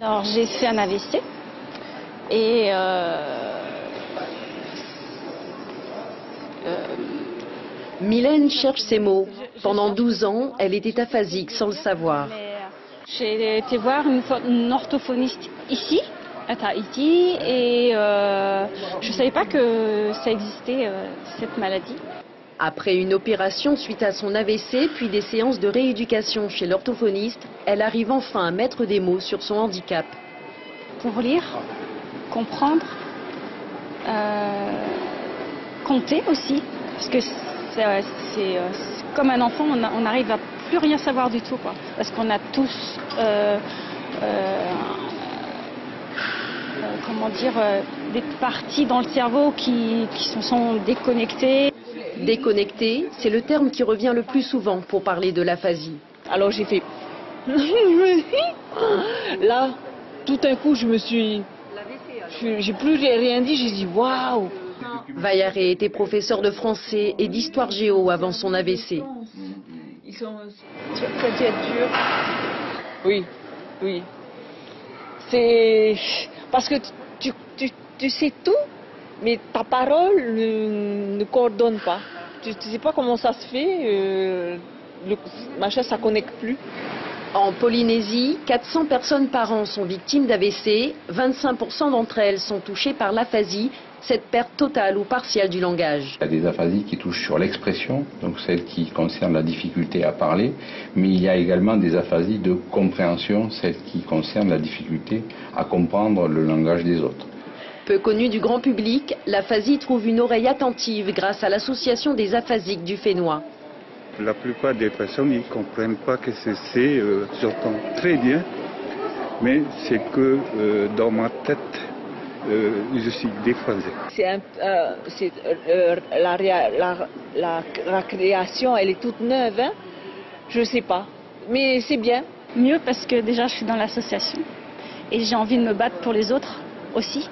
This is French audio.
Alors j'ai fait un AVC et euh, euh, Mylène cherche ses mots. Pendant 12 ans, elle était aphasique sans le savoir. J'ai été voir une, orthophoniste ici, à Tahiti, et euh, je ne savais pas que ça existait, cette maladie. Après une opération suite à son AVC, puis des séances de rééducation chez l'orthophoniste, elle arrive enfin à mettre des mots sur son handicap. Pour lire, comprendre, euh, compter aussi, parce que c'est euh, comme un enfant, on, arrive à plus rien savoir du tout, parce qu'on a tous, euh, comment dire, des parties dans le cerveau qui, qui se sont déconnectées. Déconnecté, c'est le terme qui revient le plus souvent pour parler de l'aphasie. Alors j'ai fait... Là, tout d'un coup, je me suis... J'ai plus rien dit, j'ai dit waouh Vaillaré était professeur de français et d'histoire géo avant son AVC. Ils sont... Ça a dur. Oui, oui. C'est... Parce que tu, tu, tu sais tout, mais ta parole ne, coordonne pas. Tu ne sais pas comment ça se fait, euh, le machin ça connecte plus. En Polynésie, 400 personnes par an sont victimes d'AVC, 25% d'entre elles sont touchées par l'aphasie, cette perte totale ou partielle du langage. Il y a des aphasies qui touchent sur l'expression, donc celles qui concernent la difficulté à parler, mais il y a également des aphasies de compréhension, celles qui concernent la difficulté à comprendre le langage des autres. Peu connue du grand public, l'aphasie trouve une oreille attentive grâce à l'association des aphasiques du Fénois. La plupart des personnes ne comprennent pas que c'est, euh, j'entends très bien, mais c'est que euh, dans ma tête, euh, je suis déphasé. C'est la, la, création, elle est toute neuve, hein je ne sais pas, mais c'est bien. Mieux parce que déjà je suis dans l'association et j'ai envie de me battre pour les autres aussi.